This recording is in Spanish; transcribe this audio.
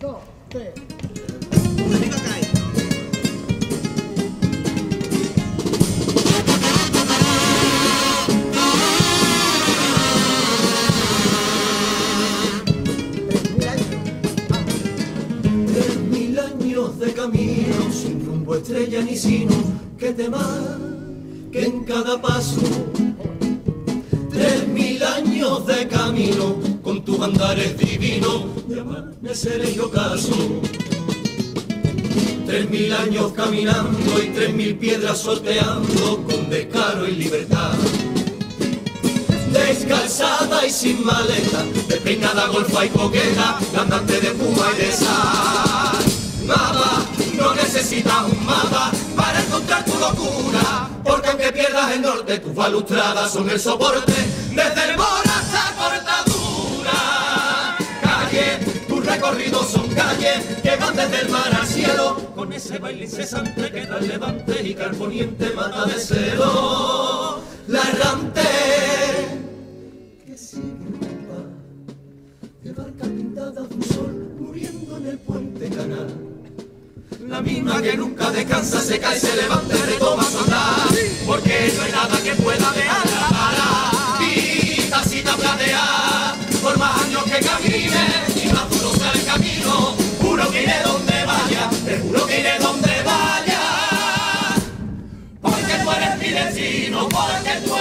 dos, tres. De camino, sin rumbo, estrella ni sino, que te que en cada paso. Tres mil años de camino, con tus andares divinos, de amanecer y ocaso. Tres mil años caminando y tres mil piedras sorteando, con descaro y libertad descalzada y sin maleta, despeinada, golfa y coqueta, cantante de puma y de sal. Nada, no necesitas un mapa para encontrar tu locura, porque aunque pierdas el norte, tus balustradas son el soporte desde el mora recorridos son calles que van desde el mar al cielo, con ese baile incesante que da levante y carboniente mata de celo. La errante que sigue de barca pintada de un sol muriendo en el puente canal. La misma que nunca descansa, se cae, se levanta y retoma su andar, porque no hay nada que pueda Casino Market.